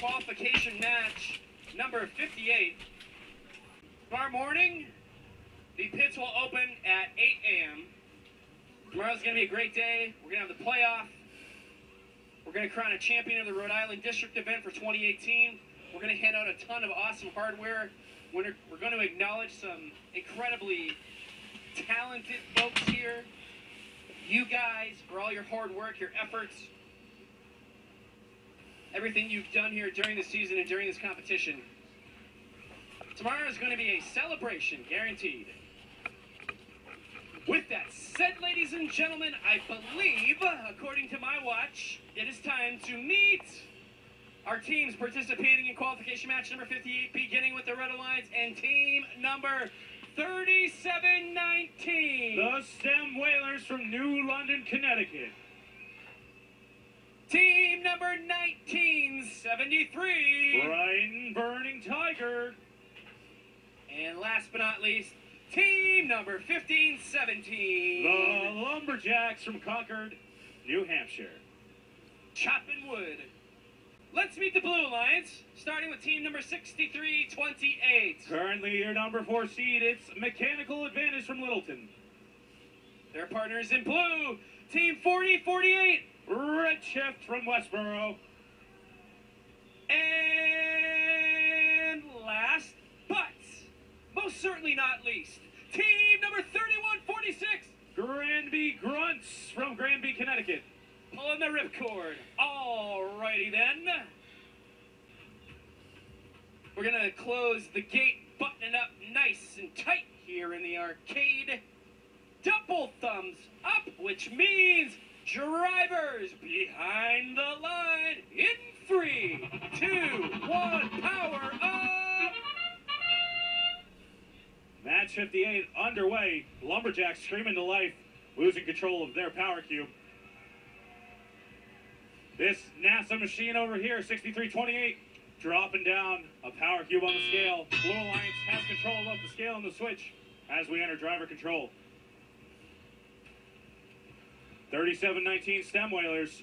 qualification match number 58. Tomorrow morning, the pits will open at 8 a.m. Tomorrow's going to be a great day. We're going to have the playoff. We're going to crown a champion of the Rhode Island District event for 2018. We're going to hand out a ton of awesome hardware. We're, going to acknowledge some incredibly talented folks here. You guys, for all your hard work, your efforts, everything you've done here during the season and during this competition. Tomorrow is going to be a celebration, guaranteed. With that said, ladies and gentlemen, I believe, according to my watch, it is time to meet our teams participating in qualification match number 58, beginning with the Red Alliance and team number 3719. The STEM Whalers from New London, Connecticut. Team number 1973. Brighton Burning Tiger. And last but not least, team number 1517. The Lumberjacks from Concord, New Hampshire. Chopping Wood. Let's meet the Blue Alliance, starting with team number 6328. Currently your number four seed, it's Mechanical Advantage from Littleton. Their partners in blue, team 4048. Redshift from Westboro. And last, but most certainly not least, team number 3146. Granby Grunts from Granby, Connecticut. Pulling the ripcord. Alrighty then. We're gonna close the gate, buttoning up nice and tight here in the arcade. Double thumbs up, which means drivers behind the line in three, two, one, power up! Match 58 underway. Lumberjacks screaming to life, losing control of their power cube. This NASA machine over here, 6328, dropping down a power cube on the scale. Blue Alliance has control of the scale and the switch as we enter driver control. 3719 STEM Whalers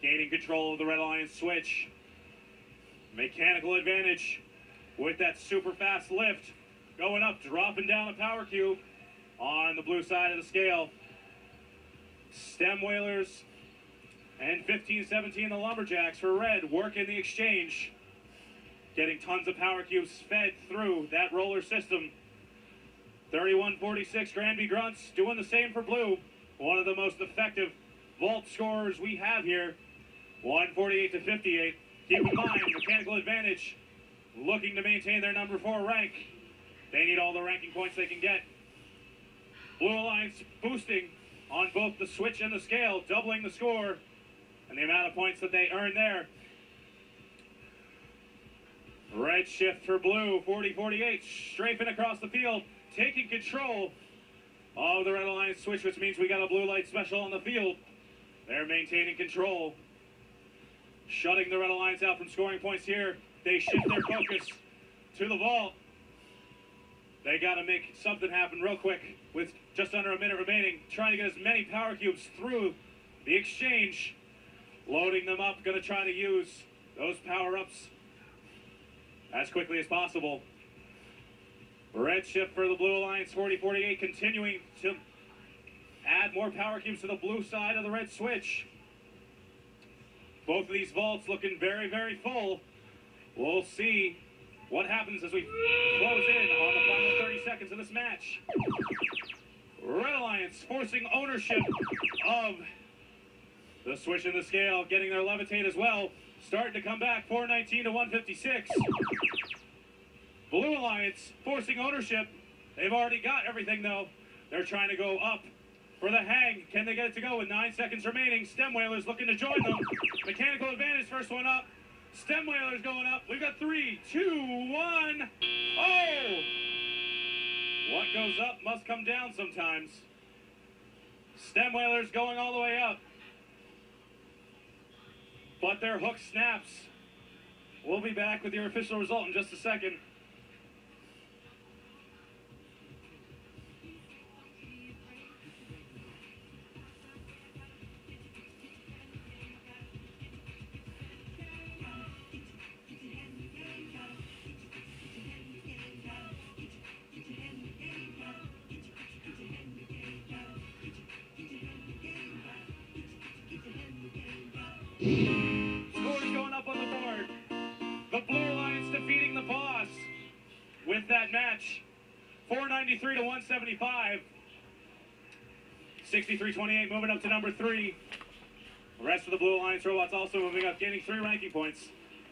gaining control of the Red Alliance switch. Mechanical advantage with that super fast lift. Going up, dropping down the power cube on the blue side of the scale. STEM Whalers and 1517 the Lumberjacks for red working the exchange. Getting tons of power cubes fed through that roller system. 3146 Granby Grunts doing the same for blue. One of the most effective vault scorers we have here. 148 to 58. Keep in mind, mechanical advantage looking to maintain their number four rank. They need all the ranking points they can get. Blue Alliance boosting on both the switch and the scale, doubling the score and the amount of points that they earn there. Redshift for blue, 40-48, strafing across the field, taking control Oh, of the Red Alliance switch, which means we got a blue light special on the field. They're maintaining control, shutting the Red Alliance out from scoring points here. They shift their focus to the vault. They got to make something happen real quick with just under a minute remaining, trying to get as many power cubes through the exchange. Loading them up, going to try to use those power-ups as quickly as possible. Redshift for the Blue Alliance 4048 continuing to add more power cubes to the blue side of the red switch. Both of these vaults looking very, very full. We'll see what happens as we close in on the final 30 seconds of this match. Red Alliance forcing ownership of the switch in the scale, getting their levitate as well. Starting to come back, 419 to 156. Blue Alliance forcing ownership. They've already got everything though. They're trying to go up for the hang. Can they get it to go with nine seconds remaining? Stem Whalers looking to join them. Mechanical advantage, first one up. Stem Whalers going up. We've got three, two, one. Oh! What goes up must come down sometimes. Stem Whalers going all the way up. But their hook snaps. We'll be back with your official result in just a second. Scores going up on the board. The Blue Alliance defeating the Boss with that match. 493 to 175. 63-28 moving up to number three. The rest of the Blue Alliance robots also moving up, gaining three ranking points.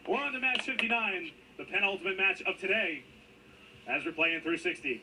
We're on to match 59, the penultimate match of today, as we're playing through 60.